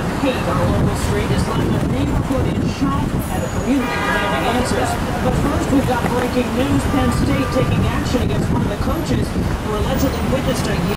of hate on a local street is left a neighborhood in shock and a community demanding answers. But first, we've got breaking news. Penn State taking action against one of the coaches who allegedly witnessed a